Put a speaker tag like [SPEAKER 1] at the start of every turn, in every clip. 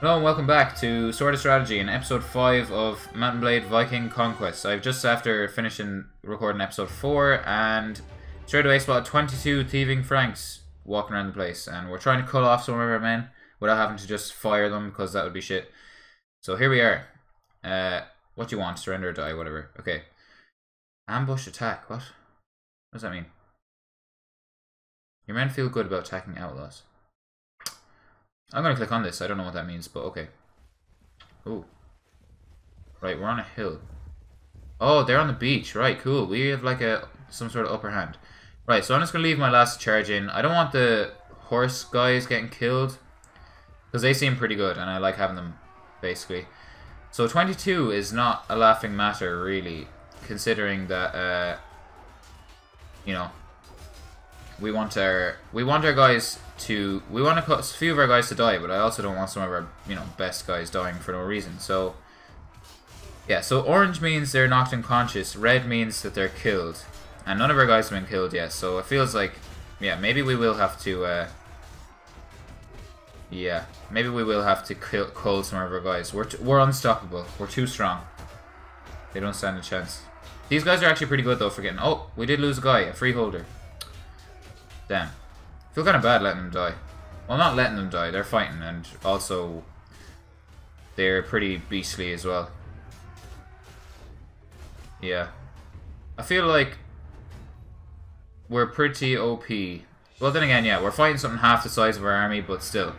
[SPEAKER 1] Hello and welcome back to Sorta Strategy in episode 5 of Mount & Blade Viking Conquest. I've just after finishing recording episode 4 and straight away spotted 22 thieving Franks walking around the place and we're trying to cut off some of our men without having to just fire them because that would be shit. So here we are. Uh, what do you want? Surrender or die, whatever. Okay. Ambush attack, what? What does that mean? Your men feel good about attacking outlaws. I'm gonna click on this. I don't know what that means, but okay. Ooh. Right, we're on a hill. Oh, they're on the beach. Right, cool. We have like a some sort of upper hand. Right, so I'm just gonna leave my last charge in. I don't want the horse guys getting killed. Because they seem pretty good, and I like having them, basically. So 22 is not a laughing matter, really. Considering that, uh, you know, we want our we want our guys to we want a few of our guys to die, but I also don't want some of our you know best guys dying for no reason. So yeah, so orange means they're knocked unconscious. Red means that they're killed, and none of our guys have been killed yet. So it feels like yeah, maybe we will have to. Uh, yeah, maybe we will have to kill, some of our guys. We're we're unstoppable. We're too strong. They don't stand a chance. These guys are actually pretty good though for getting. Oh, we did lose a guy, a freeholder. Damn. I feel kind of bad letting them die. Well, not letting them die. They're fighting, and also they're pretty beastly as well. Yeah. I feel like we're pretty OP. Well, then again, yeah, we're fighting something half the size of our army, but still.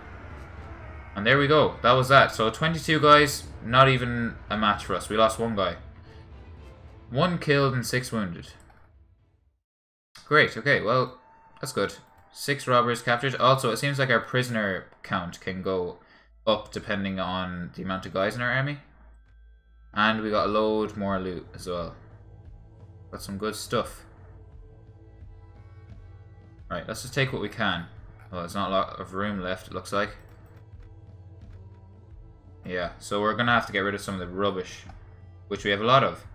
[SPEAKER 1] And there we go. That was that. So 22 guys, not even a match for us. We lost one guy. One killed and six wounded. Great, okay, well, that's good. Six robbers captured. Also, it seems like our prisoner count can go up depending on the amount of guys in our army. And we got a load more loot as well. Got some good stuff. Right, let's just take what we can. Well, there's not a lot of room left, it looks like. Yeah, so we're going to have to get rid of some of the rubbish, which we have a lot of.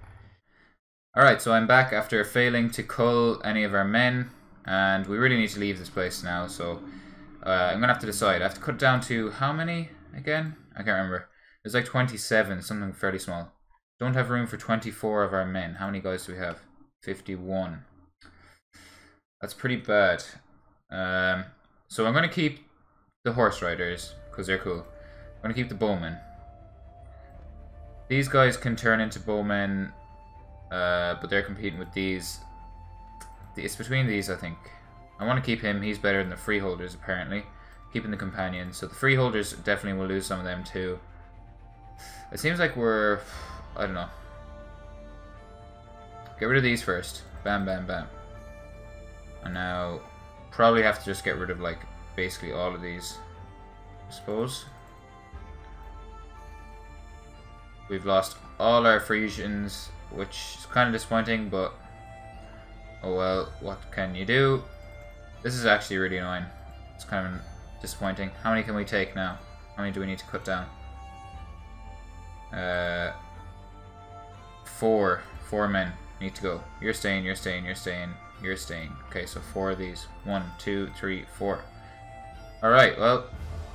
[SPEAKER 1] Alright, so I'm back after failing to cull any of our men, and we really need to leave this place now, so uh, I'm going to have to decide. I have to cut down to how many again? I can't remember. There's like 27, something fairly small. Don't have room for 24 of our men. How many guys do we have? 51. That's pretty bad. Um, so I'm going to keep the horse riders, because they're cool. I'm going to keep the bowmen. These guys can turn into bowmen uh, but they're competing with these. It's between these, I think. I want to keep him. He's better than the freeholders, apparently. Keeping the companions. So the freeholders definitely will lose some of them, too. It seems like we're... I don't know. Get rid of these first. Bam, bam, bam. And now... Probably have to just get rid of, like, basically all of these. I suppose. We've lost all our Frisians which is kind of disappointing, but oh well, what can you do? This is actually really annoying. It's kind of disappointing. How many can we take now? How many do we need to cut down? Uh, four. Four men need to go. You're staying, you're staying, you're staying, you're staying. Okay, so four of these. One, two, three, four. Alright, well,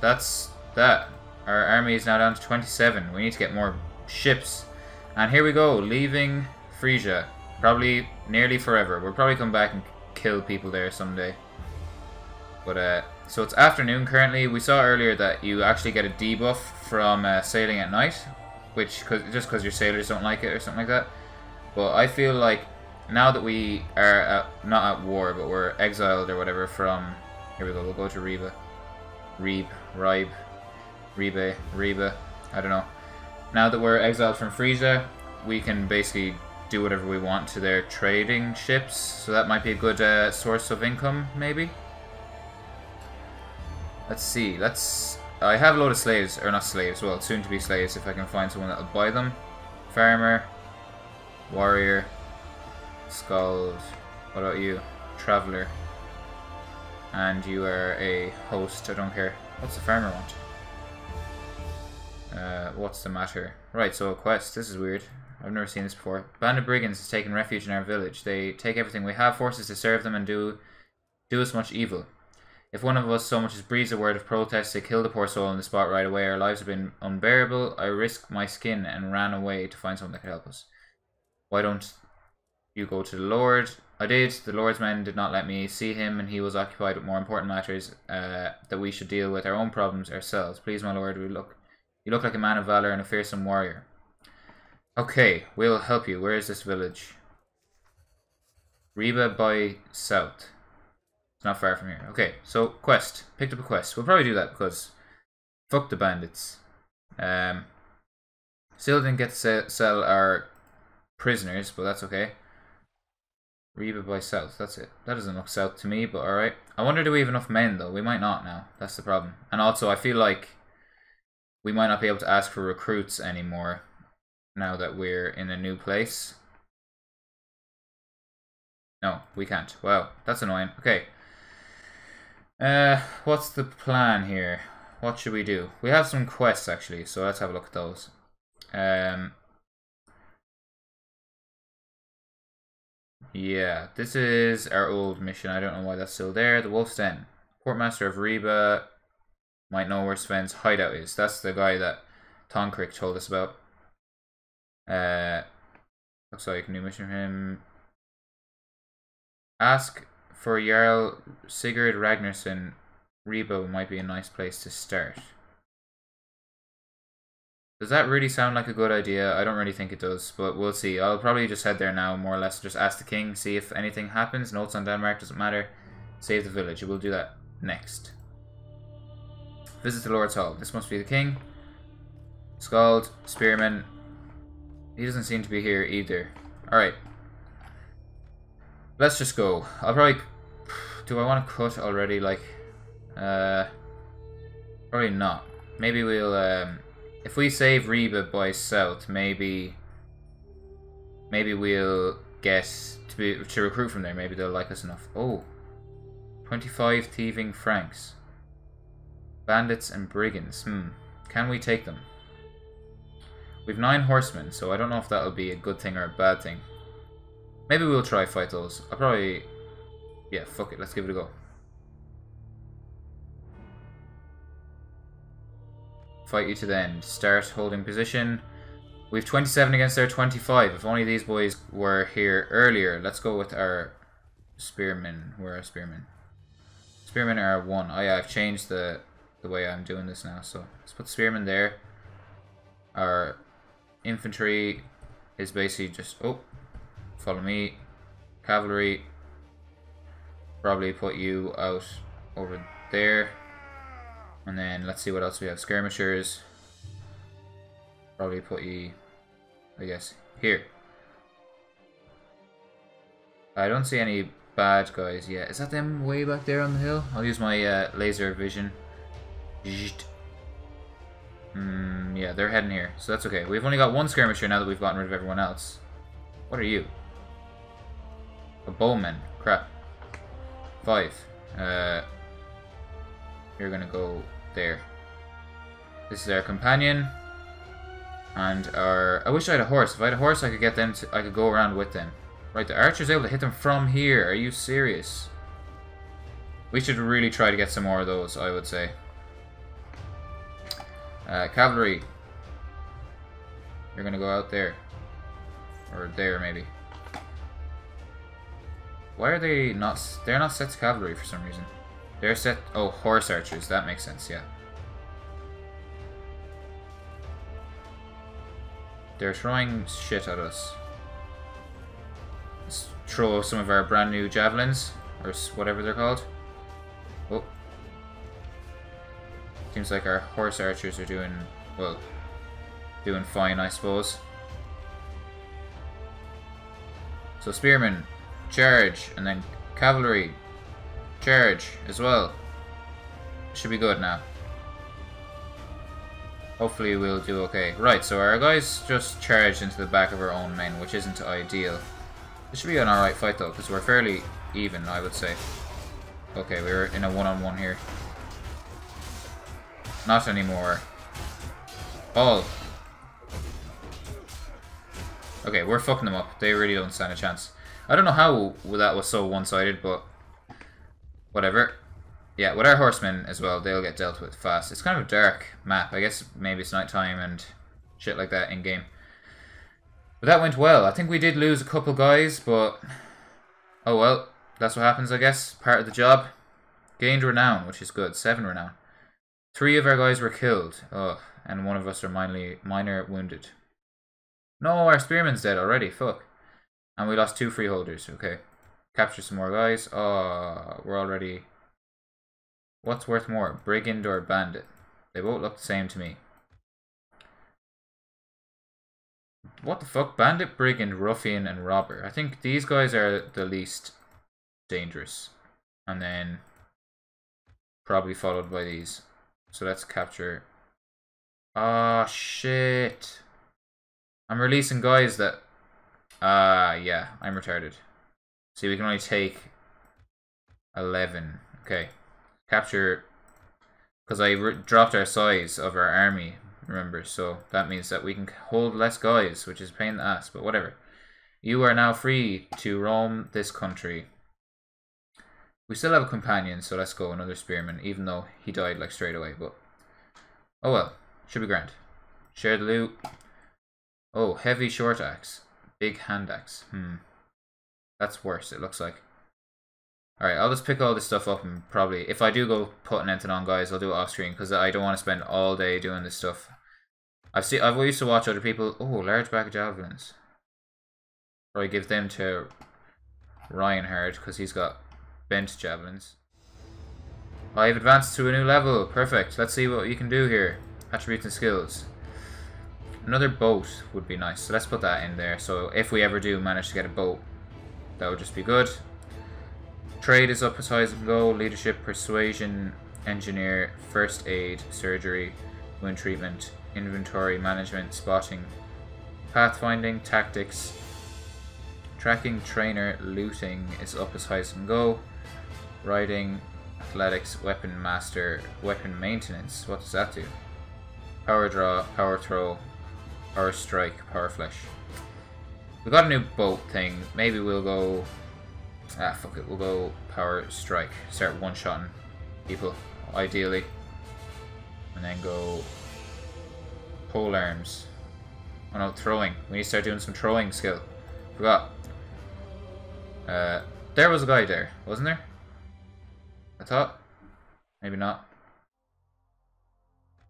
[SPEAKER 1] that's that. Our army is now down to 27. We need to get more ships and here we go, leaving Frisia. Probably nearly forever. We'll probably come back and kill people there someday. But, uh, so it's afternoon currently. We saw earlier that you actually get a debuff from uh, sailing at night. Which, cause, just because your sailors don't like it or something like that. But I feel like now that we are at, not at war, but we're exiled or whatever from... Here we go, we'll go to Reba. Reeb, Ribe, Rebe, Reba, I don't know now that we're exiled from Frisia, we can basically do whatever we want to their trading ships. So that might be a good uh, source of income, maybe. Let's see. Let's. I have a load of slaves, or not slaves. Well, soon to be slaves, if I can find someone that'll buy them. Farmer, warrior, skald. What about you? Traveler. And you are a host. I don't care. What's the farmer want? Uh, what's the matter? Right, so a quest. This is weird. I've never seen this before. Band of brigands has taken refuge in our village. They take everything we have, forces to serve them, and do do us much evil. If one of us so much as breathes a word of protest they kill the poor soul on the spot right away, our lives have been unbearable. I risked my skin and ran away to find someone that could help us. Why don't you go to the Lord? I did. The Lord's men did not let me see him, and he was occupied with more important matters uh, that we should deal with our own problems ourselves. Please, my Lord, we look. You look like a man of valor and a fearsome warrior. Okay, we'll help you. Where is this village? Reba by south. It's not far from here. Okay, so quest. Picked up a quest. We'll probably do that because fuck the bandits. Um, still didn't get to sell our prisoners, but that's okay. Reba by south. That's it. That doesn't look south to me, but alright. I wonder do we have enough men though? We might not now. That's the problem. And also I feel like we might not be able to ask for recruits anymore now that we're in a new place. No, we can't. Well, that's annoying. Okay. Uh, what's the plan here? What should we do? We have some quests actually, so let's have a look at those. Um, yeah, this is our old mission. I don't know why that's still there. The Wolf's Den. Portmaster of Reba might know where Sven's hideout is. That's the guy that Toncrick told us about. Uh, looks like new mission for him. Ask for Jarl Sigurd Ragnarsson. Rebo might be a nice place to start. Does that really sound like a good idea? I don't really think it does, but we'll see. I'll probably just head there now, more or less. Just ask the king, see if anything happens. Notes on Denmark, doesn't matter. Save the village. We'll do that next. Visit the Lord's Hall. This must be the king. Skald, Spearman. He doesn't seem to be here either. Alright. Let's just go. I'll probably... Do I want to cut already? Like... Uh... Probably not. Maybe we'll... Um, if we save Reba by south, maybe... Maybe we'll get to be to recruit from there. Maybe they'll like us enough. Oh. 25 thieving Franks. Bandits and brigands. Hmm. Can we take them? We've nine horsemen, so I don't know if that'll be a good thing or a bad thing. Maybe we'll try fight those. I'll probably... Yeah, fuck it. Let's give it a go. Fight you to the end. Start holding position. We've 27 against their 25. If only these boys were here earlier. Let's go with our spearmen. Where are spearmen? Spearmen are 1. Oh yeah, I've changed the, the way I'm doing this now. So let's put spearmen there. Our infantry is basically just... Oh, follow me. Cavalry. Probably put you out over there. And then let's see what else we have. Skirmishers. Probably put you, I guess, here. I don't see any bad guys yet. Is that them way back there on the hill? I'll use my uh, laser vision. Hmm, yeah, they're heading here, so that's okay. We've only got one skirmisher now that we've gotten rid of everyone else. What are you? A bowman. Crap. Five. Uh, you're gonna go there. This is our companion. And our... I wish I had a horse. If I had a horse, I could get them to... I could go around with them. Right, the archer's able to hit them from here. Are you serious? We should really try to get some more of those, I would say. Uh, cavalry. You're gonna go out there. Or there, maybe. Why are they not... They're not set to cavalry for some reason. They're set... Oh, horse archers. That makes sense, yeah. They're throwing shit at us. Let's throw some of our brand new javelins. Or whatever they're called. Oh. Seems like our horse archers are doing... Well, doing fine, I suppose. So spearmen, charge, and then cavalry, charge as well. Should be good now. Hopefully we'll do okay. Right, so our guys just charged into the back of our own men, which isn't ideal. It should be an alright fight though, because we're fairly even, I would say. Okay, we're in a one-on-one -on -one here. Not anymore. Ball. Okay, we're fucking them up. They really don't stand a chance. I don't know how that was so one-sided, but whatever. yeah, with our horsemen as well, they'll get dealt with fast. It's kind of a dark map. I guess maybe it's nighttime and shit like that in game. But that went well. I think we did lose a couple guys, but oh well. That's what happens, I guess. Part of the job. Gained renown, which is good. Seven renown. Three of our guys were killed. Oh, and one of us are minorly, minor wounded. No, our spearman's dead already. Fuck. And we lost two freeholders. Okay. Capture some more guys. Oh, we're already... What's worth more, brigand or bandit? They both look the same to me. What the fuck? Bandit, brigand, ruffian, and robber. I think these guys are the least dangerous. And then probably followed by these. So let's capture. Ah, oh, shit. I'm releasing guys that... Ah, uh, yeah, I'm retarded. See, we can only take 11. Okay. Capture... Because I dropped our size of our army, remember, so that means that we can hold less guys, which is pain in the ass, but whatever. You are now free to roam this country. We still have a companion, so let's go another spearman, even though he died like straight away, but... Oh well, should be grand. Share the loot. Oh, heavy short axe. Big hand axe. Hmm. That's worse, it looks like. Alright, I'll just pick all this stuff up and probably, if I do go putting anything on, guys, I'll do it off screen because I don't want to spend all day doing this stuff. I've seen, I've always used to watch other people. Oh, large bag of javelins. Probably give them to Reinhard because he's got bent javelins. Oh, I've advanced to a new level. Perfect. Let's see what you can do here. Attributes and skills. Another boat would be nice. So let's put that in there. So if we ever do manage to get a boat, that would just be good. Trade is up as high as it can go. Leadership, persuasion, engineer, first aid, surgery, wound treatment, inventory management, spotting, pathfinding, tactics, tracking, trainer, looting is up as high as it can go. Riding, athletics, weapon master, weapon maintenance. What does that do? Power draw, power throw, power strike, power flesh. We got a new boat thing. Maybe we'll go... Ah, fuck it. We'll go power strike. Start one-shotting people, ideally. And then go pole arms. Oh no, throwing. We need to start doing some throwing skill. Forgot. Uh, there was a guy there, wasn't there? I thought. Maybe not.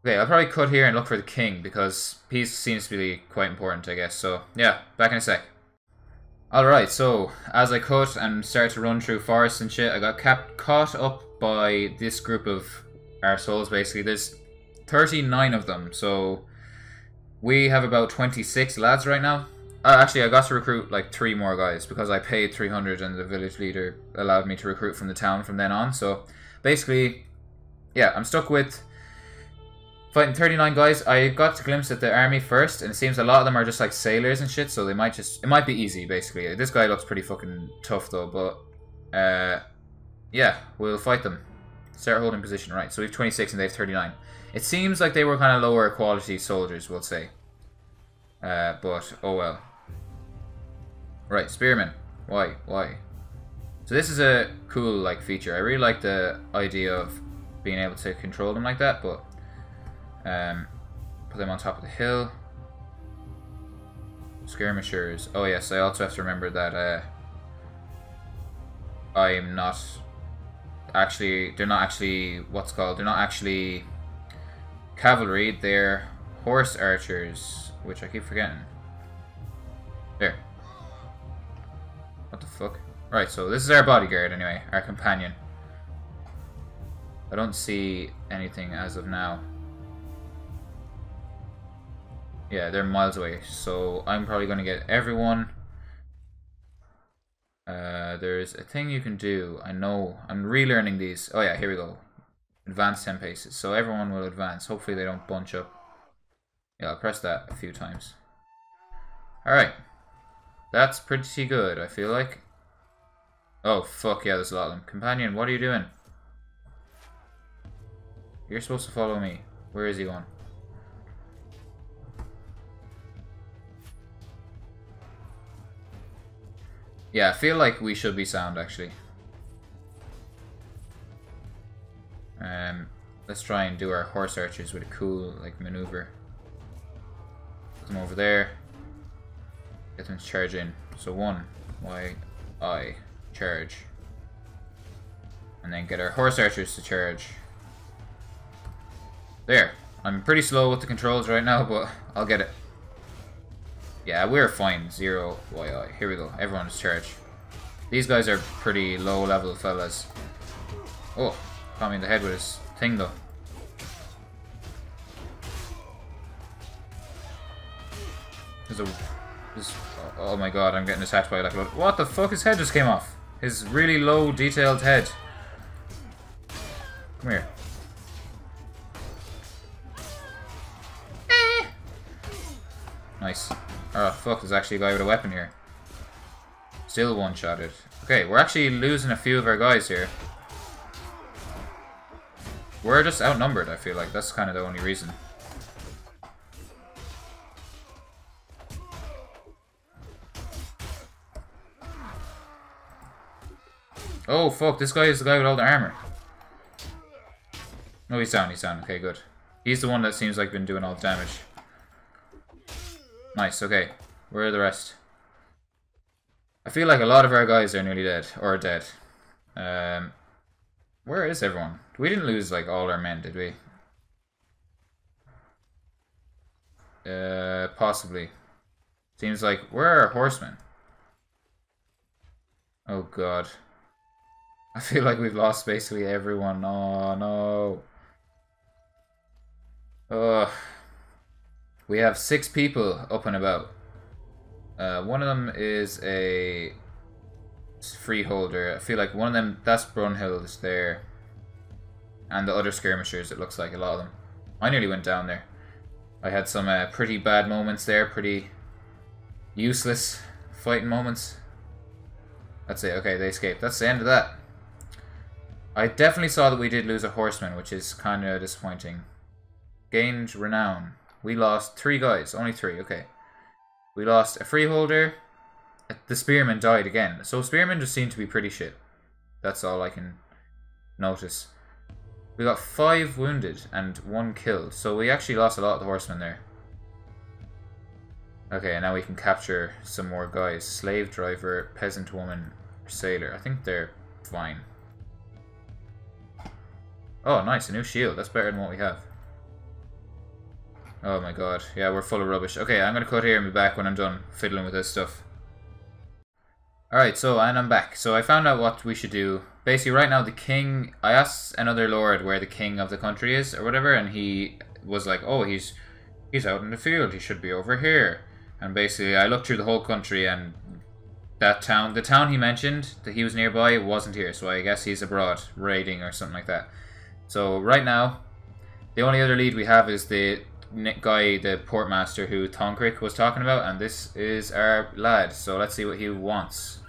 [SPEAKER 1] Okay, I'll probably cut here and look for the king because peace seems to be quite important, I guess. So, yeah, back in a sec. Alright, so as I cut and started to run through forests and shit, I got kept, caught up by this group of our souls. basically. There's 39 of them, so we have about 26 lads right now. Uh, actually, I got to recruit like three more guys because I paid 300 and the village leader allowed me to recruit from the town from then on. So basically, yeah, I'm stuck with fighting 39 guys. I got a glimpse at the army first, and it seems a lot of them are just like sailors and shit, so they might just... It might be easy, basically. This guy looks pretty fucking tough, though, but... Uh, yeah, we'll fight them. Start holding position, right. So we have 26 and they have 39. It seems like they were kind of lower quality soldiers, we'll say. Uh, but, oh well. Right, Spearman. Why? Why? So this is a cool like feature. I really like the idea of being able to control them like that, but um, put them on top of the hill. Skirmishers. Oh yes, I also have to remember that uh, I'm not actually, they're not actually, what's called, they're not actually cavalry, they're horse archers, which I keep forgetting. What the fuck? Right, so this is our bodyguard anyway, our companion. I don't see anything as of now. Yeah, they're miles away, so I'm probably going to get everyone. Uh, there's a thing you can do. I know. I'm relearning these. Oh yeah, here we go. Advance 10 paces. So everyone will advance. Hopefully they don't bunch up. Yeah, I'll press that a few times. Alright. That's pretty good, I feel like. Oh, fuck yeah, there's a lot of them. Companion, what are you doing? You're supposed to follow me. Where is he going? Yeah, I feel like we should be sound, actually. Um, let's try and do our horse archers with a cool like maneuver. Put them over there. Get charge in. So one, Y, I, charge. And then get our horse archers to charge. There. I'm pretty slow with the controls right now, but I'll get it. Yeah, we're fine. Zero YI. Here we go. Everyone's charge. These guys are pretty low level fellas. Oh, caught me in the head with his thing though. There's a... There's, oh my god, I'm getting attacked by like a What the fuck? His head just came off. His really low detailed head. Come here. Eh. Nice. Oh, fuck, there's actually a guy with a weapon here. Still one-shotted. Okay, we're actually losing a few of our guys here. We're just outnumbered, I feel like. That's kind of the only reason. Oh, fuck, this guy is the guy with all the armor. No, he's down, he's down. Okay, good. He's the one that seems like been doing all the damage. Nice, okay. Where are the rest? I feel like a lot of our guys are nearly dead, or dead. Um, where is everyone? We didn't lose, like, all our men, did we? Uh, possibly. Seems like, where are our horsemen? Oh god. I feel like we've lost basically everyone. Oh no. Ugh. We have six people up and about. Uh, one of them is a freeholder. I feel like one of them, that's Brunhild is there. And the other skirmishers, it looks like, a lot of them. I nearly went down there. I had some uh, pretty bad moments there, pretty useless fighting moments. That's it, okay, they escaped. That's the end of that. I definitely saw that we did lose a horseman, which is kind of disappointing. Gained renown. We lost three guys. Only three. Okay. We lost a freeholder. Uh, the spearman died again. So spearmen just seem to be pretty shit. That's all I can notice. We got five wounded and one killed. So we actually lost a lot of the horsemen there. Okay, and now we can capture some more guys. Slave driver, peasant woman, sailor. I think they're fine. Oh, nice. A new shield. That's better than what we have. Oh my god. Yeah, we're full of rubbish. Okay, I'm gonna cut here and be back when I'm done fiddling with this stuff. Alright, so, and I'm back. So I found out what we should do. Basically, right now, the king... I asked another lord where the king of the country is, or whatever, and he was like, oh, he's he's out in the field. He should be over here. And basically, I looked through the whole country, and that town... The town he mentioned that he was nearby wasn't here, so I guess he's abroad, raiding or something like that. So, right now, the only other lead we have is the guy, the portmaster who Toncrick was talking about, and this is our lad. So let's see what he wants.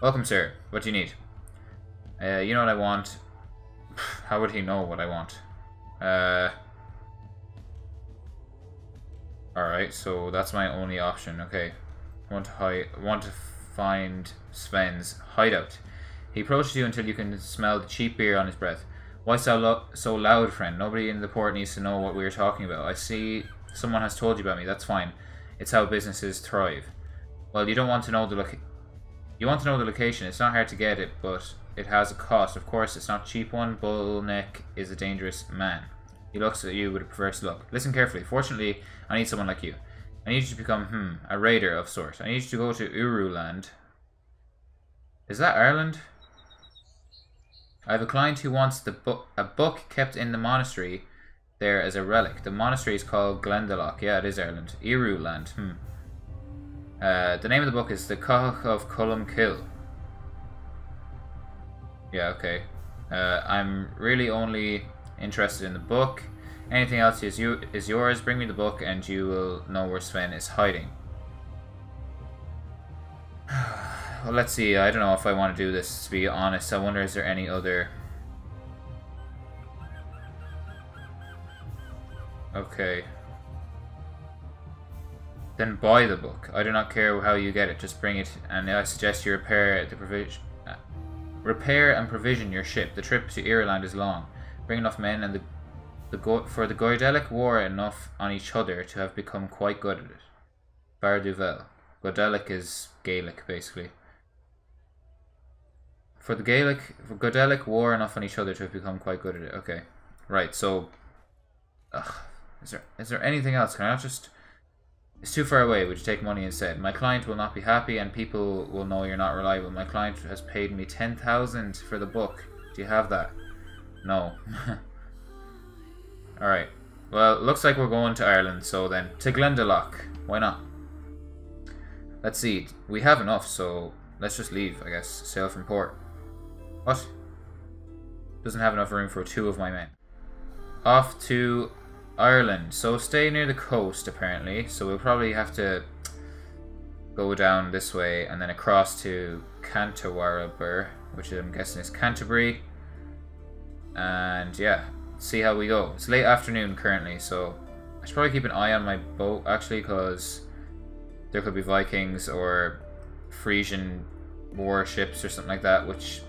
[SPEAKER 1] Welcome, sir. What do you need? Uh, you know what I want. How would he know what I want? Uh, Alright, so that's my only option. Okay. Want to hide, want to find Sven's hideout. He approaches you until you can smell the cheap beer on his breath. Why so, lo so loud, friend? Nobody in the port needs to know what we are talking about. I see someone has told you about me. That's fine. It's how businesses thrive. Well, you don't want to know the look. You want to know the location. It's not hard to get it, but it has a cost. Of course, it's not cheap one. Bullneck is a dangerous man. He looks at you with a perverse look. Listen carefully. Fortunately, I need someone like you. I need you to become, hmm, a raider of sorts. I need you to go to Uruland. Is that Ireland? I have a client who wants the book, a book kept in the monastery there as a relic. The monastery is called Glendalough. Yeah, it is Ireland. Eru land. Hmm. Uh, the name of the book is The Coch of Columkill. Yeah, okay. Uh, I'm really only interested in the book. Anything else is you is yours. Bring me the book and you will know where Sven is hiding. Let's see. I don't know if I want to do this, to be honest. I wonder, is there any other... Okay. Then buy the book. I do not care how you get it. Just bring it, and I suggest you repair the provision... Uh, repair and provision your ship. The trip to Ireland is long. bring enough men and the the Go for the Goidelic war enough on each other to have become quite good at it. Bar Duvel. Godelic is Gaelic, basically. For the Gaelic, for Godelic war enough on each other to have become quite good at it. Okay, right. So, ugh, is there is there anything else? Can I not just? It's too far away. Would you take money instead? My client will not be happy, and people will know you're not reliable. My client has paid me ten thousand for the book. Do you have that? No. Alright. Well, looks like we're going to Ireland, so then to Glendalough. Why not? Let's see. We have enough, so let's just leave, I guess. Sail from port. What? Doesn't have enough room for two of my men. Off to Ireland. So stay near the coast, apparently. So we'll probably have to go down this way and then across to Cantwaraburh, which I'm guessing is Canterbury. And yeah, see how we go. It's late afternoon currently, so I should probably keep an eye on my boat actually, because there could be Vikings or Frisian warships or something like that, which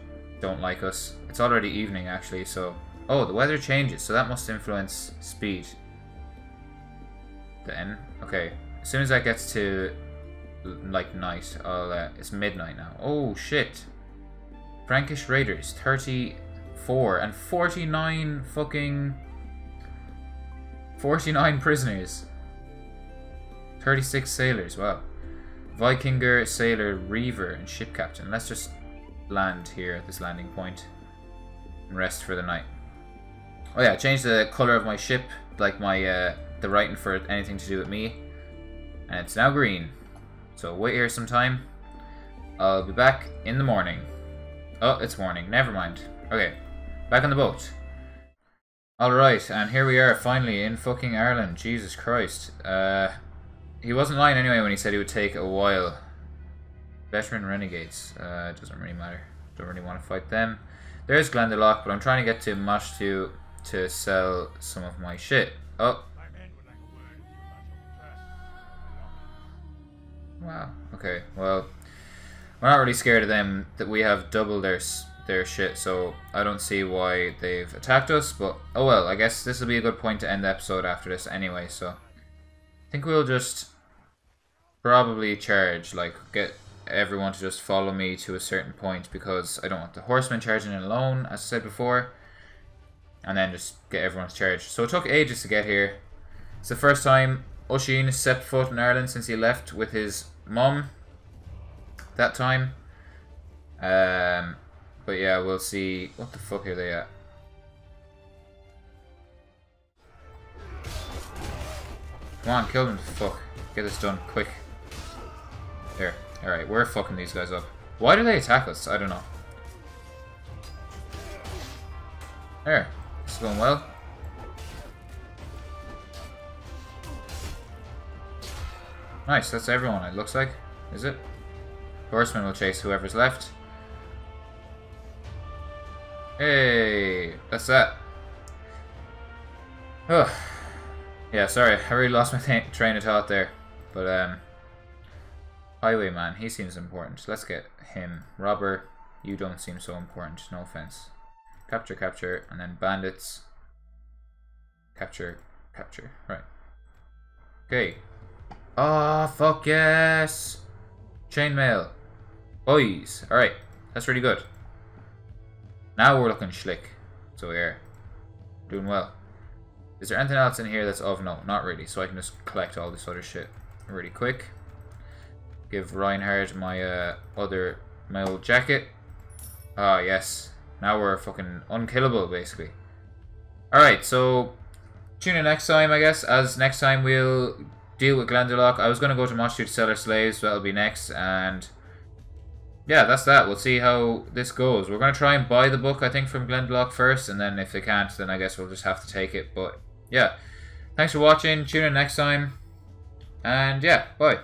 [SPEAKER 1] don't like us. It's already evening actually, so... Oh, the weather changes, so that must influence speed. Then, okay. As soon as that gets to, like, night, I'll, uh, it's midnight now. Oh, shit. Frankish Raiders, 30 4 and 49 fucking 49 prisoners 36 sailors wow Vikinger, sailor, reaver and ship captain let's just land here at this landing point and rest for the night oh yeah change the color of my ship like my uh, the writing for anything to do with me and it's now green so wait here some time I'll be back in the morning oh it's morning never mind okay Back on the boat. Alright, and here we are, finally, in fucking Ireland. Jesus Christ. Uh, he wasn't lying anyway when he said he would take a while. Veteran Renegades. Uh, doesn't really matter. Don't really want to fight them. There's Glendalough, but I'm trying to get to Moshtu to to sell some of my shit. Oh. Wow. Okay, well, we're not really scared of them. That we have double their their shit, so I don't see why they've attacked us, but oh well, I guess this will be a good point to end the episode after this anyway, so I think we'll just probably charge, like get everyone to just follow me to a certain point because I don't want the horsemen charging in alone, as I said before, and then just get everyone's charge. So it took ages to get here. It's the first time Oisin set foot in Ireland since he left with his mum that time. Um, but yeah, we'll see. What the fuck are they at? Come on, kill them. Fuck. Get this done, quick. There. Alright, we're fucking these guys up. Why do they attack us? I don't know. There. This is going well. Nice, that's everyone, it looks like. Is it? Horseman will chase whoever's left. Hey, that's that. Oh, yeah. Sorry, I really lost my train of thought there. But um, Highwayman, he seems important. Let's get him. Robber, you don't seem so important. No offense. Capture, capture, and then bandits. Capture, capture. Right. Okay. Oh, fuck yes! Chainmail. Boys. Alright. That's really good. Now we're looking slick. So we're doing well. Is there anything else in here that's of no? Not really. So I can just collect all this other shit really quick. Give Reinhard my uh, other, my old jacket. Ah, yes. Now we're fucking unkillable, basically. Alright, so tune in next time, I guess. As next time we'll deal with Glendalough. I was going to go to Moshtu to sell our slaves, that'll be next. And yeah, that's that. We'll see how this goes. We're going to try and buy the book, I think, from Glendalough first, and then if they can't, then I guess we'll just have to take it. But yeah, thanks for watching. Tune in next time. And yeah, bye.